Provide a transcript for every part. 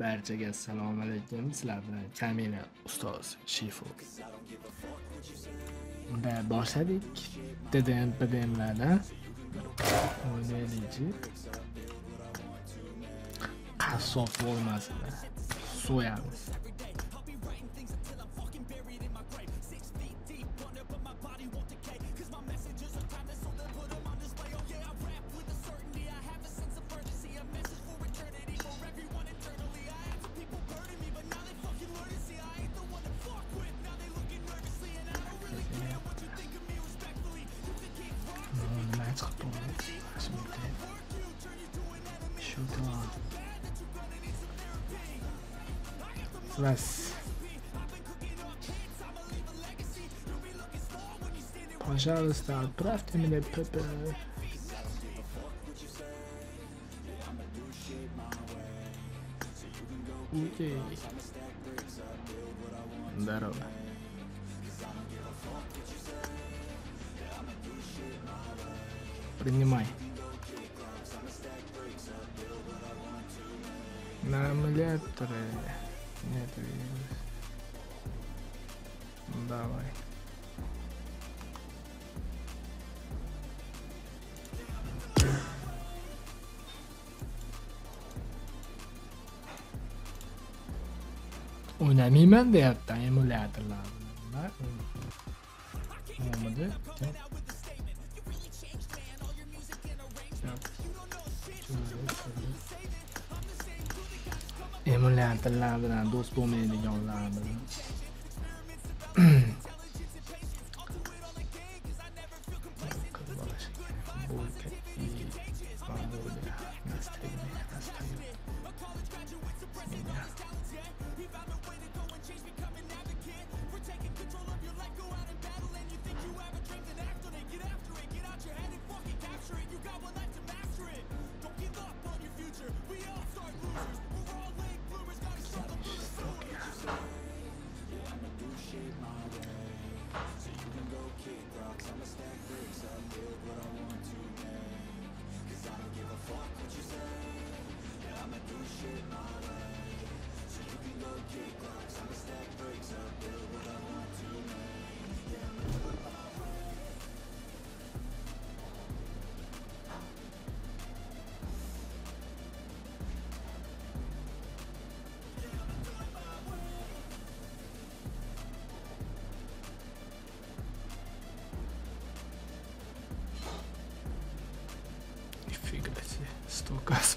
barchaga assalomu alaykum. Sizlar bilan kamina ustoz shifo unda boshladik. Ddm pdmlarni o'ynaylikchi qassob bo'lmasida so'yamiz. Пожалуйста, отправьте мне ПП. Окей. Здорово. Принимай. На лето. Нет, виделось. Давай. o'ynayman deyapti emulyatorlarni nimada em bilan, do'st bo'lmaydiganlar làm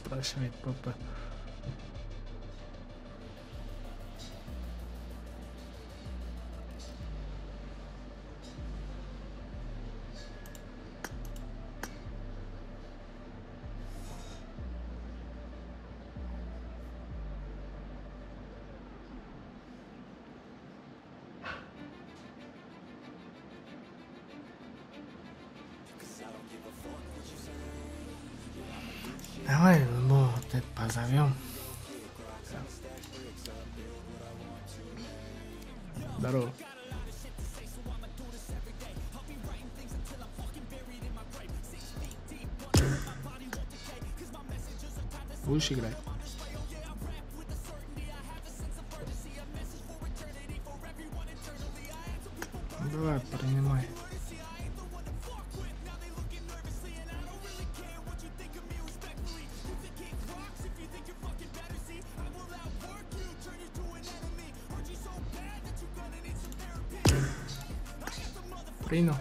спрашивает папа. Давай, назовем. Здорово. Будешь играть? Давай, принимай. Принял.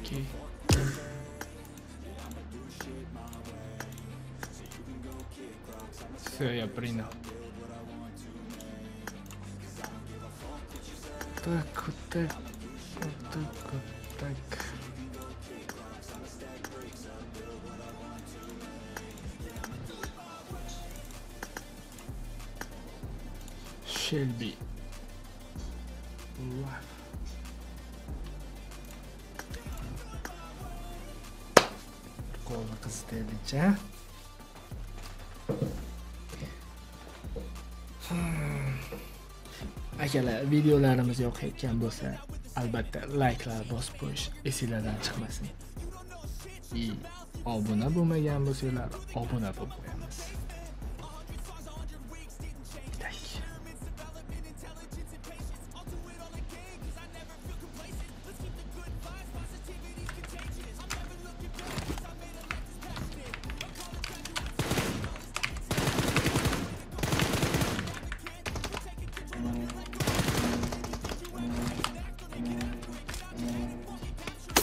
Окей. Все, я принял. Так, вот так, вот так, вот так. Shelby. qo'lni qizitaylikcha akalar videolarimiz yoqayotgan bo'lsa albatta layklar bosib qo'yish esinglardan chiqmasin и obuna bo'lmagan bo'lsanglar obuna bo'lib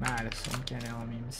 Már szomorú kell memes.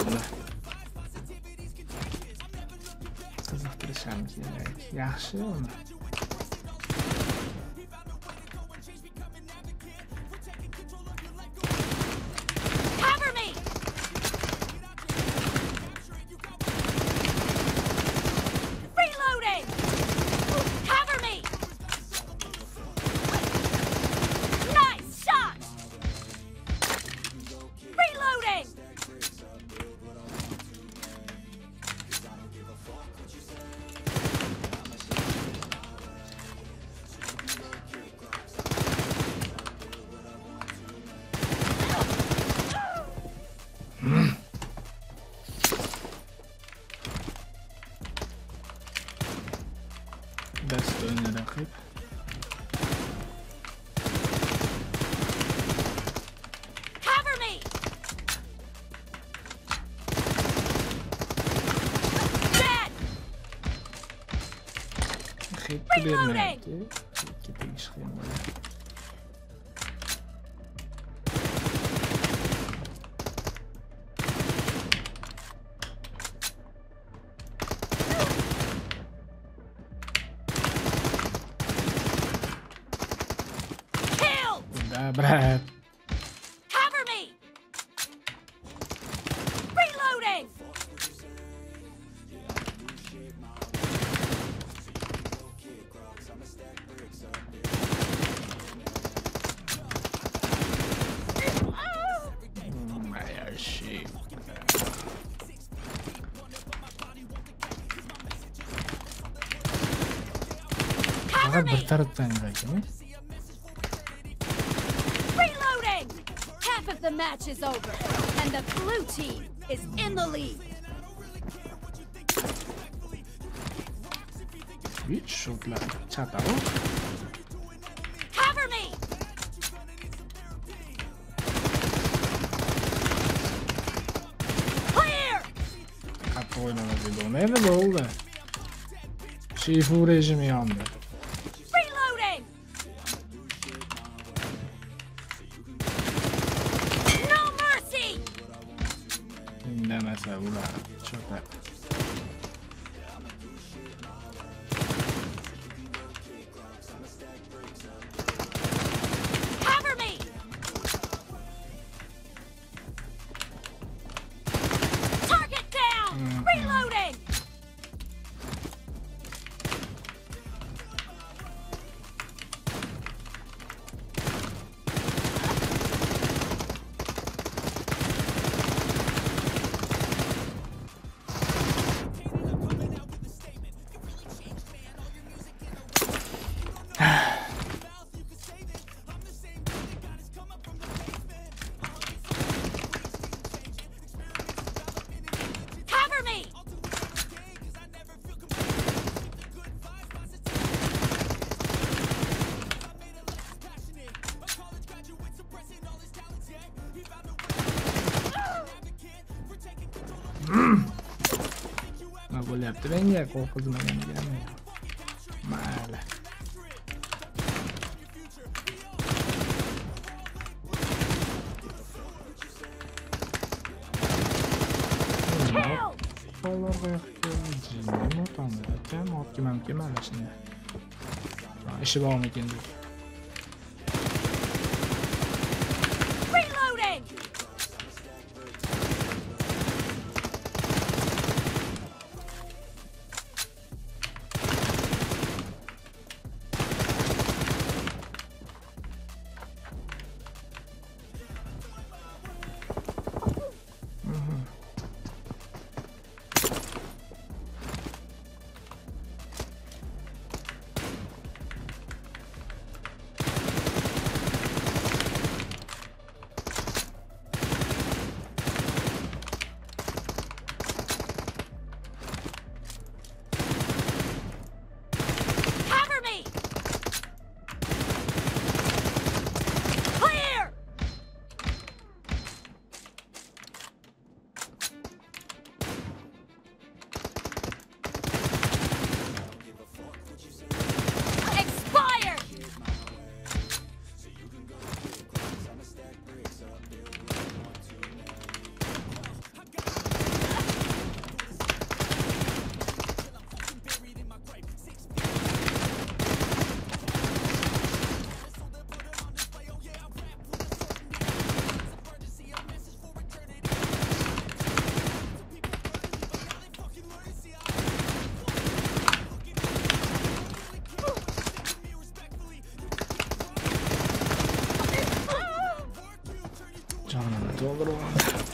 errado. Todas as pressões, né? E acha, mano. proberen uit. Ik heb links geen Cover Faqat me! bir tarafdan ekan. Reloading! Half of the match is over, and the blue team is in the lead. Switch shotlar chataru. Cover me! Clear! Ah, Qattiq o'ynamasa bo'lmaydi bo'ldi. Shifu rejimi yondi. Indamasa ular chota. Cover nem trenje, koliko zma nem gledam. Male. Oğlum, oğlum, oğlum, oğlum, oğlum, oğlum, oğlum, oğlum, oğlum, Jonimni to'ldiryapman.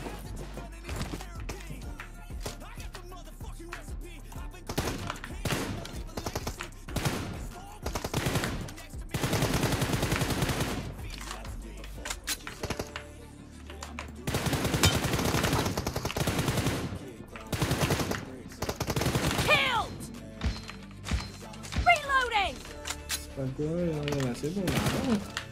Killed! Reloading! Bo'ladi. Cover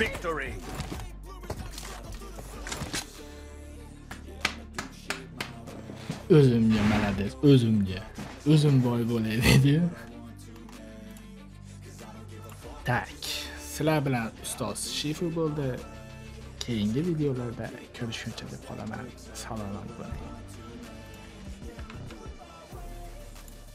Victory. Özümce melades, özümce. Özüm boy bo'lay dedi. Tak, sizlar bilan ustoz Shifu bo'ldi. Keyingi videolarda ko'rishguncha deb qolaman. Salomat bo'ling.